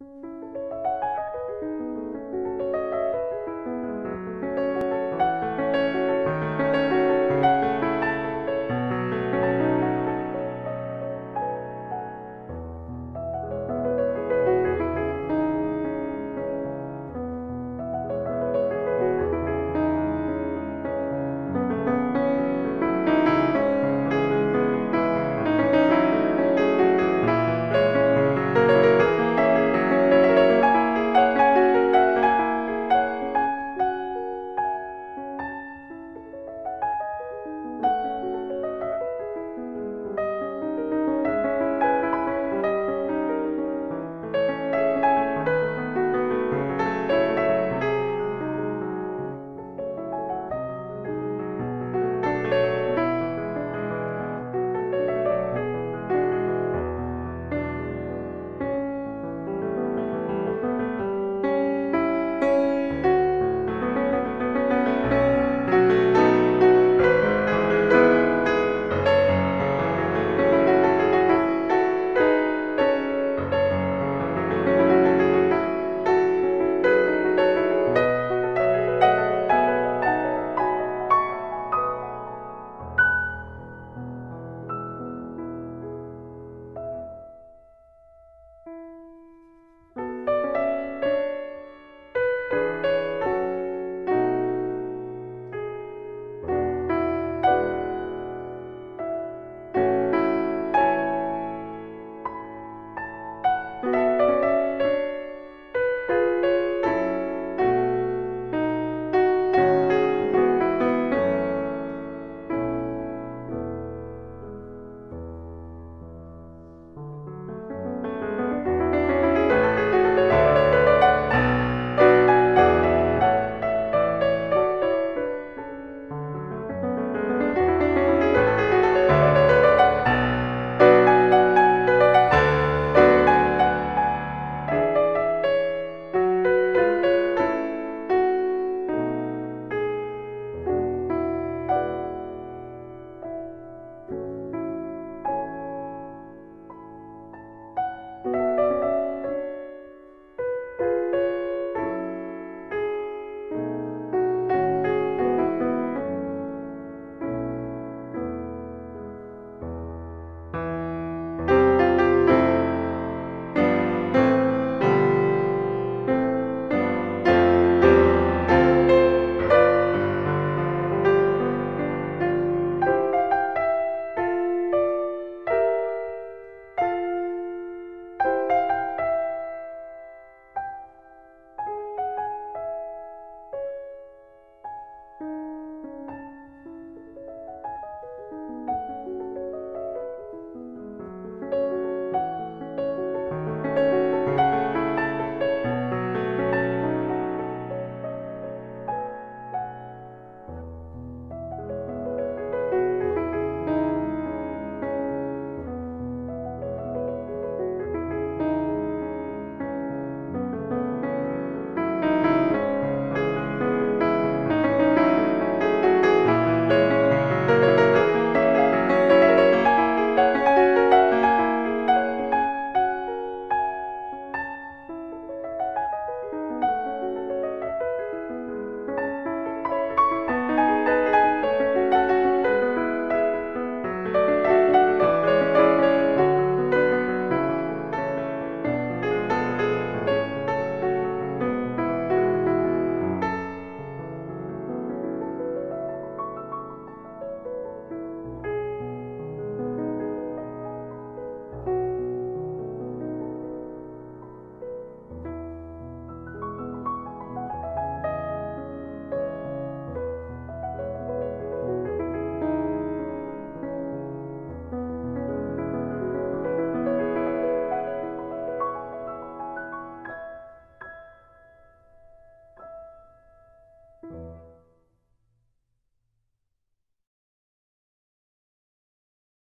you